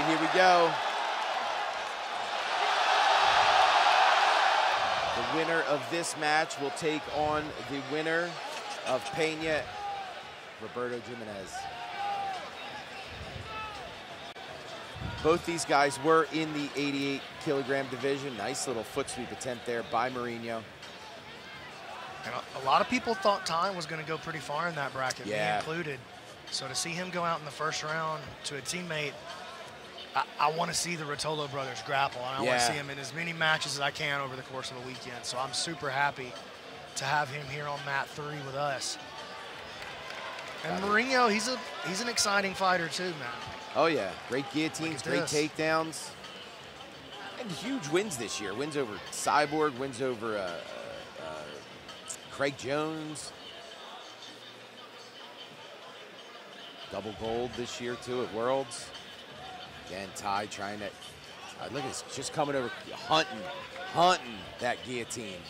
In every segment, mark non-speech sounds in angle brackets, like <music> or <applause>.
right, here we go. The winner of this match will take on the winner of Pena, Roberto Jimenez. Both these guys were in the 88 kilogram division. Nice little foot sweep attempt there by Marinho. And a, a lot of people thought Time was going to go pretty far in that bracket, Yeah. me included. So to see him go out in the first round to a teammate, I, I want to see the Ruotolo brothers grapple, and I want to see him in as many matches as I can over the course of the weekend. So I'm super happy to have him here on mat three with us. And Marinho, he's a he's an exciting fighter too, man. Oh yeah, great guillotines, great this. takedowns, and huge wins this year. Wins over Cyborg, wins over uh, uh, Craig Jones. Double gold this year too at Worlds. Again, Tye trying to uh, look at this, just coming over, hunting, hunting that guillotine.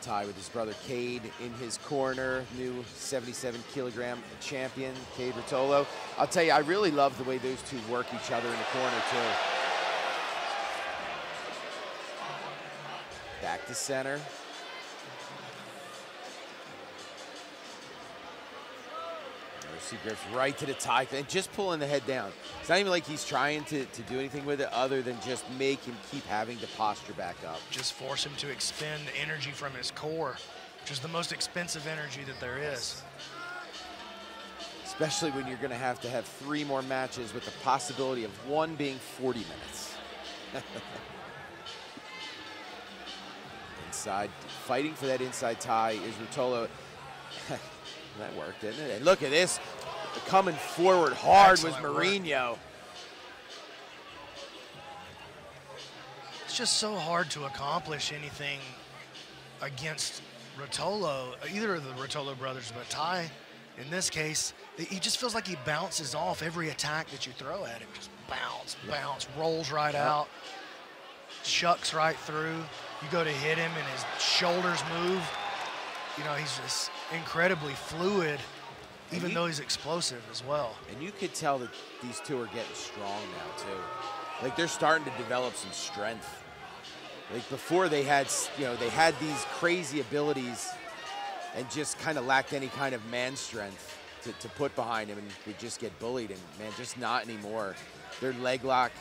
Ty with his brother Kade in his corner, new 77 kilogram champion, Kade Ruotolo. I'll tell you, I really love the way those two work each other in the corner too. Back to center. Grips right to the tie and just pulling the head down. It's not even like he's trying to, to do anything with it other than just make him keep having to posture back up. Just force him to expend energy from his core, which is the most expensive energy that there is. especially when you're going to have to have three more matches with the possibility of one being 40 minutes. <laughs> inside, fighting for that inside tie is Ruotolo. <laughs> that worked, didn't it? And look at this, coming forward hard Excellent was work. Marinho. It's just so hard to accomplish anything against Ruotolo, either of the Ruotolo brothers, but Tye, in this case, he just feels like he bounces off every attack that you throw at him. Just bounce, bounce, rolls right Yep. out, shucks right through. You go to hit him and his shoulders move. You know, he's just incredibly fluid, even you- though he's explosive as well. And you could tell that these two are getting strong now too. Like they're starting to develop some strength. Like before they had, you know, they had these crazy abilities and just kind of lacked any kind of man strength to, to put behind him and would just get bullied and man, just not anymore. Their leg lock,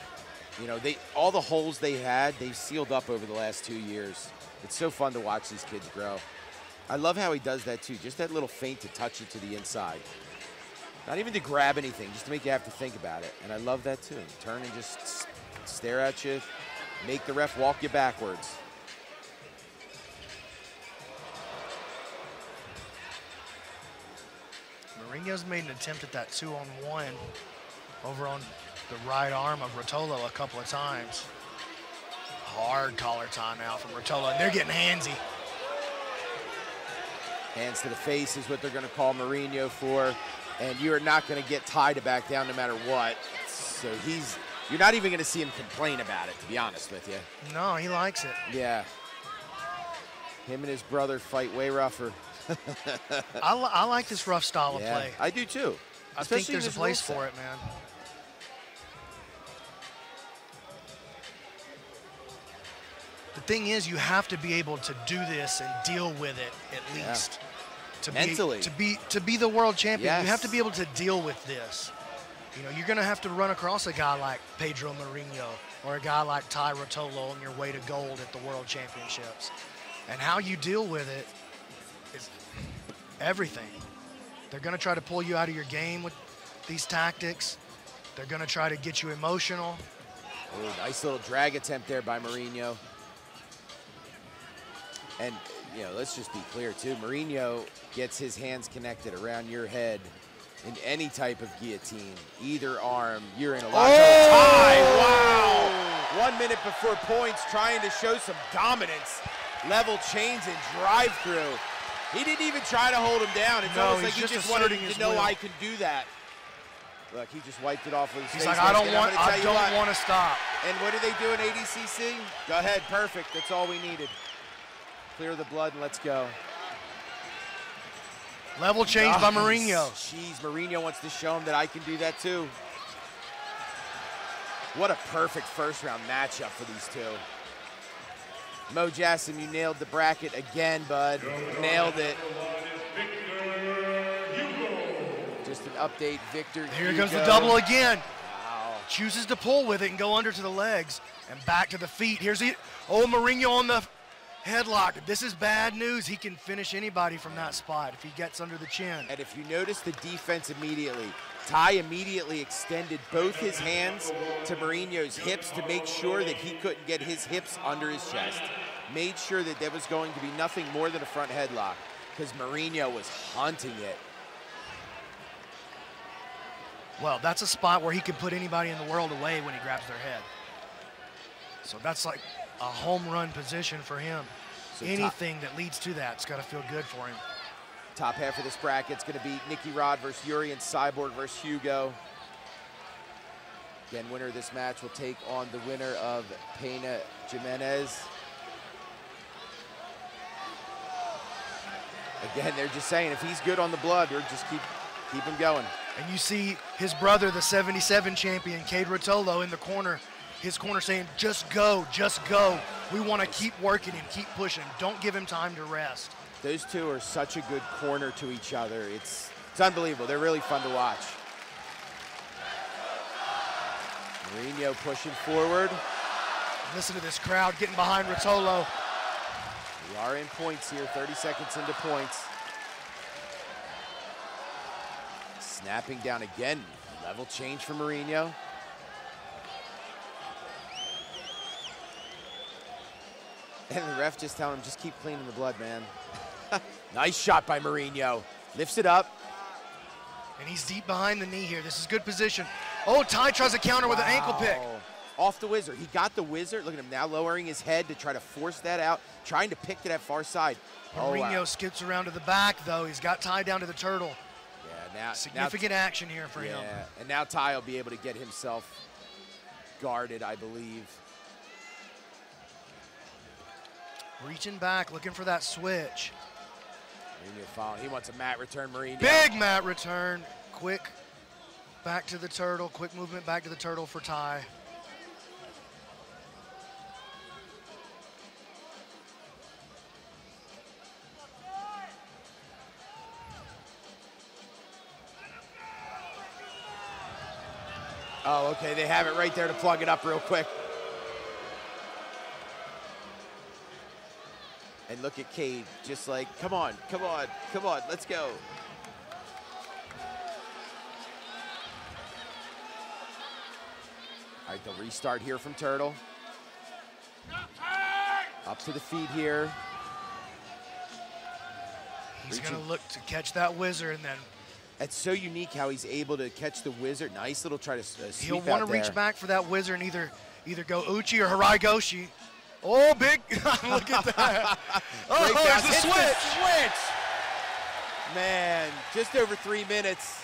you know, they all the holes they had, they've sealed up over the last two years. It's so fun to watch these kids grow. I love how he does that too, just that little feint to touch it to the inside. Not even to grab anything, just to make you have to think about it. And I love that too. Turn and just stare at you, make the ref walk you backwards. Marinho's made an attempt at that two on one over on the right arm of Ruotolo a couple of times. Hard collar now from Ruotolo, and they're getting handsy. Hands to the face is what they're going to call Marinho for. And you are not going to get to back down no matter what. So he's, you're not even going to see him complain about it, to be honest with you. No, he likes it. Yeah. Him and his brother fight way rougher. <laughs> I, I like this rough style of yeah, play. I do too. I Especially think there's a place for it, man. Thing is, you have to be able to do this and deal with it at Yeah. least. To Mentally. be to be to be the world champion, you have to be able to deal with this. You know, you're going to have to run across a guy like Pedro Marinho or a guy like Tye Ruotolo on your way to gold at the World Championships. And how you deal with it is everything. They're going to try to pull you out of your game with these tactics. They're going to try to get you emotional. Ooh, nice little drag attempt there by Marinho. And, you know, let's just be clear, too. Marinho gets his hands connected around your head in any type of guillotine, either arm, you're in a lot of Oh! tie. Wow! One minute before points, trying to show some dominance. Level chains and drive through. He didn't even try to hold him down. It's No, almost like he just just wanted asserting him his to know will. I can do that. Look, he just wiped it off with his He's like, I don't want, I don't want to stop. and what do they do in ADCC? Go ahead, perfect. That's all we needed. Clear the blood and let's go. Level change by Nice. Marinho. Jeez, Marinho wants to show him that I can do that too. What a perfect first round matchup for these two. Mo Jassim, you nailed the bracket again, bud. Nailed it. Just an update, Victor. Here comes the double again. Wow. Chooses to pull with it and go under to the legs and back to the feet. Here's the oh Marinho on the headlock. This is bad news. He can finish anybody from that spot if he gets under the chin. And if you notice the defense immediately, Tye immediately extended both his hands to Marinho's hips to make sure that he couldn't get his hips under his chest. Made sure that there was going to be nothing more than a front headlock because Marinho was hunting it. Well, that's a spot where he can put anybody in the world away when he grabs their head. So that's like a home run position for him. So Anything that leads to that's got to feel good for him. Top half of this bracket is going to be Nicky Rod versus Yuri and Cyborg versus Hugo. Again, winner of this match will take on the winner of Pena Jimenez. Again, they're just saying if he's good on the blood, we're just keep keep him going. And you see his brother, the 77 champion, Kade Ruotolo, in the corner, his corner saying, just go, just go. We want to keep working and keep pushing. Don't give him time to rest. Those two are such a good corner to each other. It's it's unbelievable. They're really fun to watch. Marinho pushing forward. Listen to this crowd getting behind Ruotolo. We are in points here, 30 seconds into points. Snapping down again. Level change for Marinho. And the ref just telling him, just keep cleaning the blood, man. <laughs> nice shot by Marinho. Lifts it up. And he's deep behind the knee here. This is good position. Oh, Tye tries a counter with an ankle pick. Off the wizard. He got the wizard. Look at him now lowering his head to try to force that out, trying to pick to that far side. Oh, Marinho wow. skips around to the back, though. He's got Tye down to the turtle. Yeah, now Significant action here for now, him. Yeah, and now Tye will be able to get himself guarded, I believe. Reaching back, looking for that switch. Marinho following. He wants a mat return, Marinho. Big mat return. Quick back to the turtle. Quick movement back to the turtle for Tye. Oh, okay. They have it right there to plug it up real quick. And look at Kade, just like, come on, come on, come on, let's go. All right, the restart here from Turtle. Up to the feet here. He's going to look to catch that wizard and then It's so unique how he's able to catch the wizard. Nice little try to uh, he'll want to reach back for that wizard and either either go Uchi or Harai Goshi. Oh, big. <laughs> look at that. <laughs> oh, there's the Hits the switch. switch. Man, just over three minutes.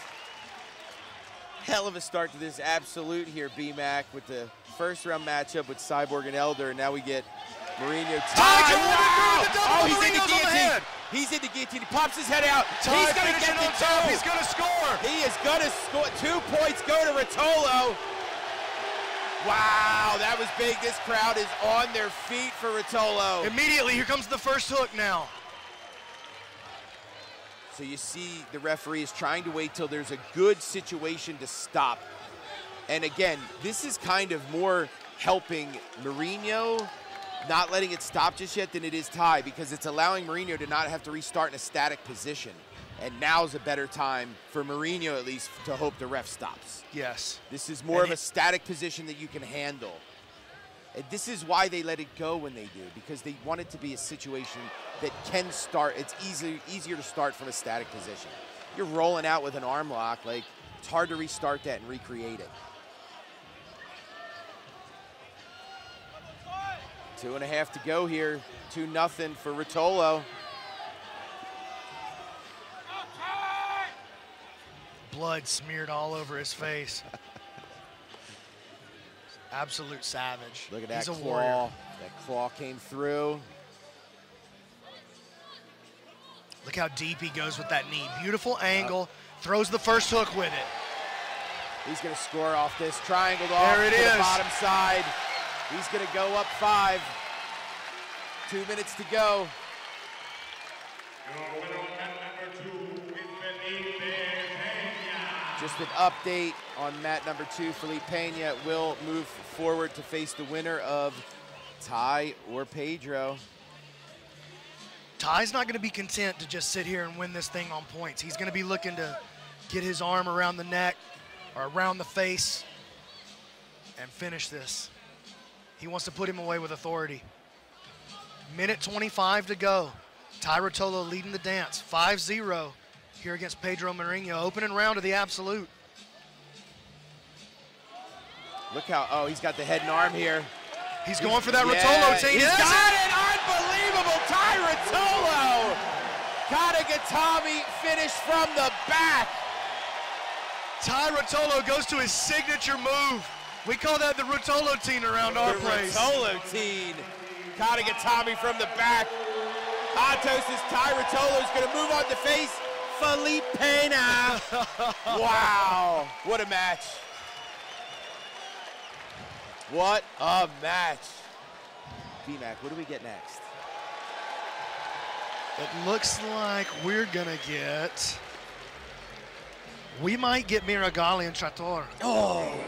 Hell of a start to this absolute here, BMAC, with the first round matchup with Cyborg and Elder. And now we get Marinho. Tye Tye, wow! the. Oh, he's in the the guillotine. head. He's in the guillotine. He pops his head out. Tye he's going to get the top. He's going to score. He is going to score. Two points go to Ruotolo. Wow, that was big. This crowd is on their feet for Ruotolo. Immediately, here comes the first hook now. So you see the referee is trying to wait till there's a good situation to stop. And again, this is kind of more helping Marinho not letting it stop just yet than it is Tye because it's allowing Marinho to not have to restart in a static position. And now's a better time for Marinho at least to hope the ref stops. Yes. This is more And of a static position that you can handle. And this is why they let it go when they do, because they want it to be a situation that can start. It's easy, easier to start from a static position. You're rolling out with an arm lock, like it's hard to restart that and recreate it. Two and a half to go here. Two nothing for Ruotolo. Blood smeared all over his face. Absolute savage. Look at that He's a claw. warrior. That claw came through. Look how deep he goes with that knee. Beautiful angle. Throws the first hook with it. He's going to score off this. Triangled off There it to is. the bottom side. He's going to go up five. Two minutes to go. Just an update on mat number two. Felipe Pena will move forward to face the winner of Tye or Pedro. Tye's not going to be content to just sit here and win this thing on points. He's going to be looking to get his arm around the neck or around the face and finish this. He wants to put him away with authority. Minute 25 to go. Tye Ruotolo leading the dance, 5-0 here against Pedro Marinho. Opening round of the absolute. Look how, oh, he's got the head and arm here. He's going for that Yeah, Ruotolo team. He's Yes! got it! Unbelievable! Tye Ruotolo! Kata-gatame finished from the back. Tye Ruotolo goes to his signature move. We call that the Ruotolo team around our The place. Ruotolo team. Kata-gatame from the back. Atos' Tye Ruotolo is going to move on to face Felipe Pena. <laughs> wow. What a match. What a match. BMAC, what do we get next? It looks like we're gonna get. We might get Meregali and Trator. Oh.